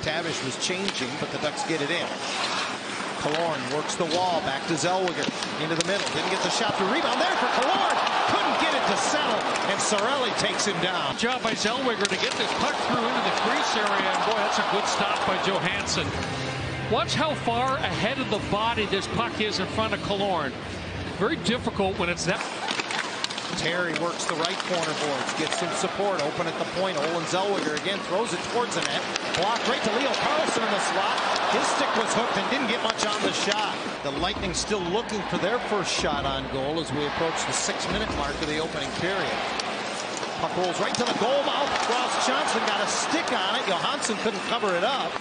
McTavish was changing, but the Ducks get it in. Killorn works the wall, back to Zellweger, into the middle. Didn't get the shot to rebound there for Killorn. Couldn't get it to settle, and Cirelli takes him down. Job by Zellweger to get this puck through into the crease area, and boy, that's a good stop by Johansson. Watch how far ahead of the body this puck is in front of Killorn. Very difficult when it's that. Terry works the right corner boards, gets some support, open at the point. Olen Zellweger again throws it towards the net. Blocked right to Leo Carlsson in the slot. His stick was hooked and didn't get much on the shot. The Lightning still looking for their first shot on goal as we approach the six-minute mark of the opening period. Puck rolls right to the goal mouth. Ross Johnston got a stick on it. Johansson couldn't cover it up.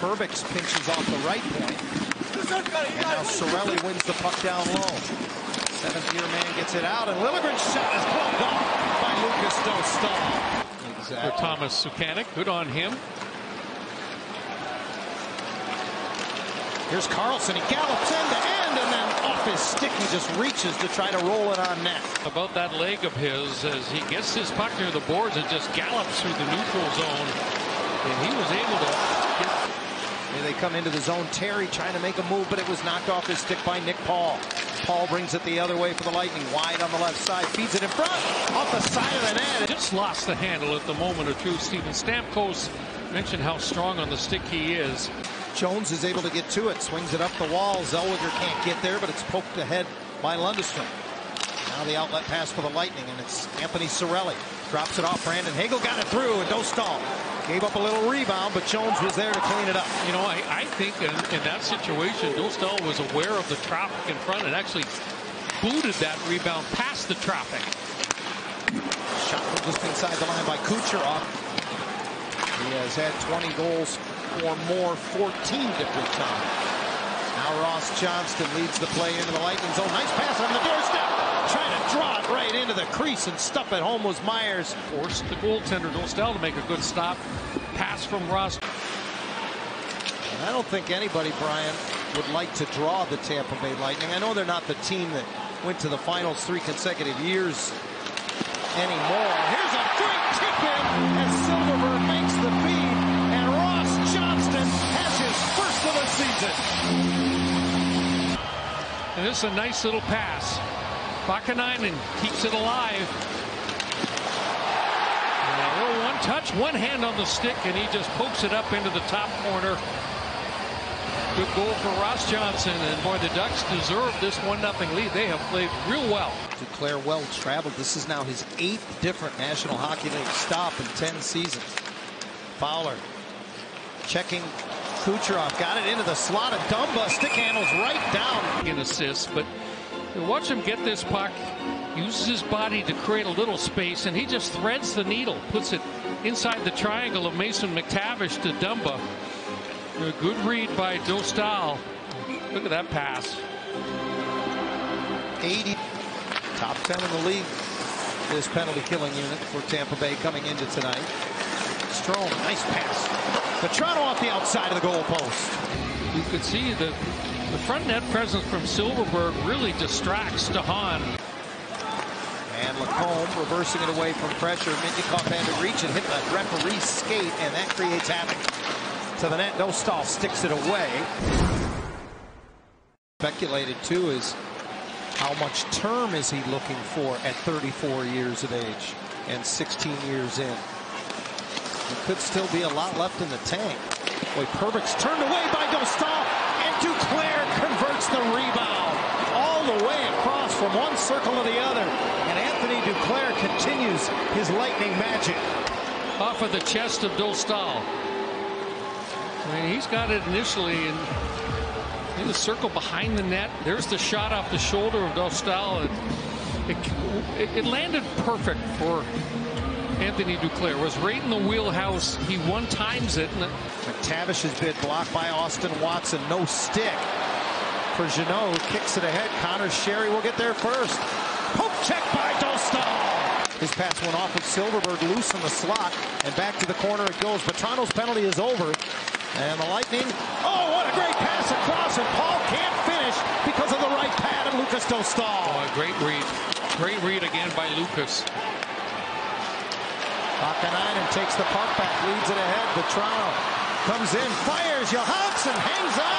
Perbix pinches off the right point. And now Cirelli wins the puck down low. Seventh-year man gets it out, and Liljegren's shot is blocked off by Lukas Dostal. Exactly. For Thomas Suchanek, good on him. Here's Carlsson. He gallops end to end, and then off his stick, he just reaches to try to roll it on net. About that leg of his, as he gets his puck near the boards and just gallops through the neutral zone, and he was able to get. Here they come into the zone. Terry trying to make a move, but it was knocked off his stick by Nick Paul. Paul brings it the other way for the Lightning. Wide on the left side. Feeds it in front. Off the side of the net. Just lost the handle at the moment or two. Steven Stamkos mentioned how strong on the stick he is. Jones is able to get to it. Swings it up the wall. Zellweger can't get there, but it's poked ahead by Lundestrom. Now the outlet pass for the Lightning, and it's Anthony Cirelli. Drops it off. Brandon Hagel got it through, and Dostal gave up a little rebound, but Jones was there to clean it up. You know, I, I think in, in, that situation, Dostal was aware of the traffic in front and actually booted that rebound past the traffic. Shot from just inside the line by Kucherov. He has had 20 goals or more 14 different times. Now Ross Johnston leads the play into the Lightning zone. Nice pass on the doorstep. Trying to draw it right into the crease and stuff it home was Myers. Forced the goaltender Dostal to make a good stop. Pass from Ross. And I don't think anybody, Brian, would like to draw the Tampa Bay Lightning. I know they're not the team that went to the finals three consecutive years anymore. Here's a great tip in as Silfverberg makes the feed, and Ross Johnston has his first of the season. And this is a nice little pass. Vaakanainen keeps it alive. One touch, one hand on the stick, and he just pokes it up into the top corner. Good goal for Ross Johnston, and boy, the Ducks deserve this 1-0 lead. They have played real well. Duclair well traveled. This is now his eighth different National Hockey League stop in 10 seasons. Fowler checking Kucherov, got it into the slot of Dumba. Stick handles right down. In assists, but watch him get this puck, uses his body to create a little space, and he just threads the needle, puts it inside the triangle of Mason McTavish to Dumba. A good read by Dostal. Look at that pass. 80, top 10 in the league. This penalty killing unit for Tampa Bay coming into tonight. Strome, nice pass. Vatrano off the outside of the goal post. You could see the, the front net presence from Silfverberg really distracts DeHaan. And Lacombe reversing it away from pressure. Mintyukov had to reach and hit the referee's skate, and that creates havoc. To the net, Dostal sticks it away. Speculated too is how much term is he looking for at 34 years of age and 16 years in. There could still be a lot left in the tank. Boy, Perbix turned away by Dostal, and Duclair the rebound all the way across from one circle to the other. And Anthony Duclair continues his lightning magic. Off of the chest of Dostal. I mean, he's got it initially in, in the circle behind the net. There's the shot off the shoulder of Dostal. It, it, it landed perfect for Anthony Duclair. Was right in the wheelhouse. He one times it. And McTavish has been blocked by Austin Watson. No stick for Jeannot. Kicks it ahead. Conor Sheary will get there first. Poke check by Dostal. His pass went off of Silfverberg, loose in the slot. And back to the corner it goes. Vatrano's penalty is over. And the Lightning, oh, what a great pass across, and Paul can't finish because of the right pad of Lukas Dostal. Oh, a great read. Great read again by Lukas. Vaakanainen takes the puck back, leads it ahead. Vatrano comes in, fires, Johansson hangs on.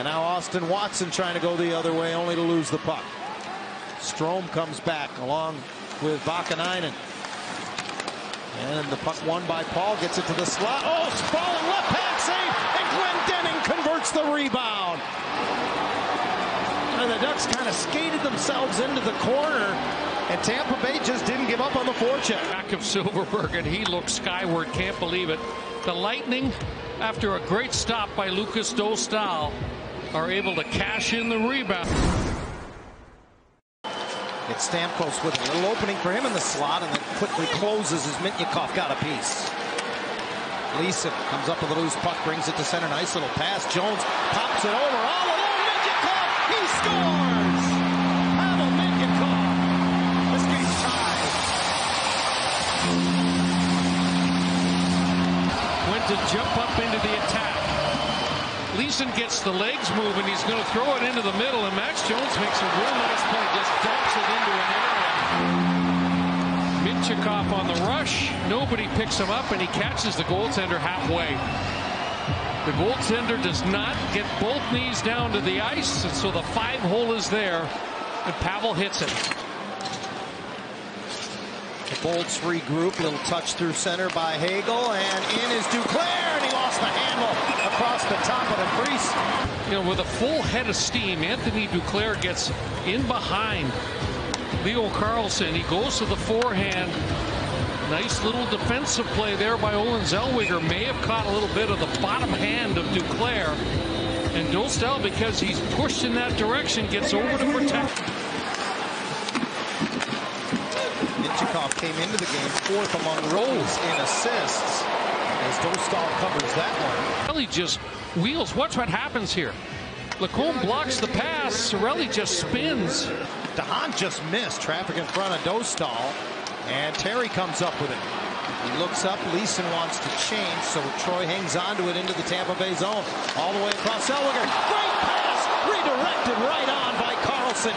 And now Austin Watson trying to go the other way, only to lose the puck. Strome comes back along with Vaakanainen. And the puck won by Paul gets it to the slot. Oh, falling left hand save, and Glenn Denning converts the rebound. And the Ducks kind of skated themselves into the corner, and Tampa Bay just didn't give up on the forecheck. Back of Silfverberg, and he looks skyward. Can't believe it. The Lightning, after a great stop by Lukas Dostal, are able to cash in the rebound. It's Stamkos with a little opening for him in the slot, and then quickly closes as Mintyukov got a piece. Leason comes up with a loose puck, brings it to center. Nice little pass. Jones pops it over. Oh, All alone, oh, Mintyukov! He scores! Pavel Mintyukov! This game's tied. Went to jump up into the attack. Leason gets the legs moving. He's going to throw it into the middle, and Max Jones makes a real nice play. Just dumps it into an area. Mintyukov on the rush. Nobody picks him up, and he catches the goaltender halfway. The goaltender does not get both knees down to the ice, and so the five hole is there, and Pavel hits it. The Bolts regroup. Little touch through center by Hagel, and in is Duclair, and he lost the handle across the top of the crease. You know, with a full head of steam, Anthony Duclair gets in behind Leo Carlsson. He goes to the forehand. Nice little defensive play there by Olen Zellweger. May have caught a little bit of the bottom hand of Duclair. And Dostal, because he's pushed in that direction, gets over to protect. Mintyukov came into the game fourth among rookies in assists as Dostal covers that one. Cirelli just wheels. Watch what happens here. Lacombe blocks the pass. Cirelli just spins. DeHaan just missed traffic in front of Dostal, and Terry comes up with it. He looks up. Leason wants to change, so Troy hangs onto it into the Tampa Bay zone. All the way across Zellweger. Great pass! Redirected right on by Carlsson.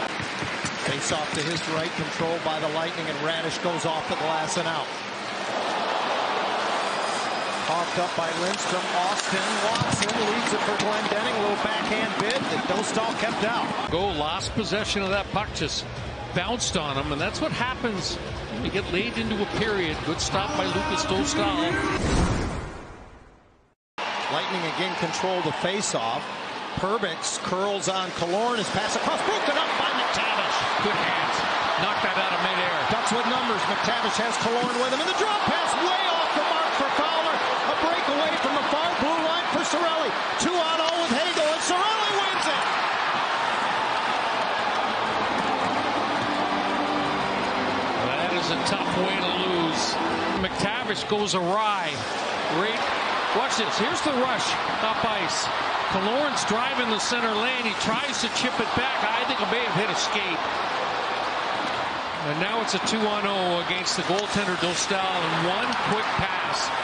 Face off to his right, controlled by the Lightning, and Raddysh goes off the glass and out. Popped up by Lindstrom. Austin Watson leads it for Glendening. A little backhand bid that Dostal kept out. Go lost possession of that puck, just bounced on him, and that's what happens when you get laid into a period. Good stop by Lukas Dostal. Lightning again control the face-off. Perbix curls on Killorn. His pass across, broken up by McTavish. Good hands. Knocked that out of midair. Ducks with numbers. McTavish has Killorn with him, in the drop pass way off the mark for Fowler. A breakaway from the far blue line for Cirelli. Two on all with Hagel, and Cirelli wins it. That is a tough way to lose. Goes awry. Right. Watch this. Here's the rush up ice. Killorn's driving the center lane. He tries to chip it back. I think he may have hit a skate. And now it's a 2 on 0 against the goaltender Dostal and one quick pass.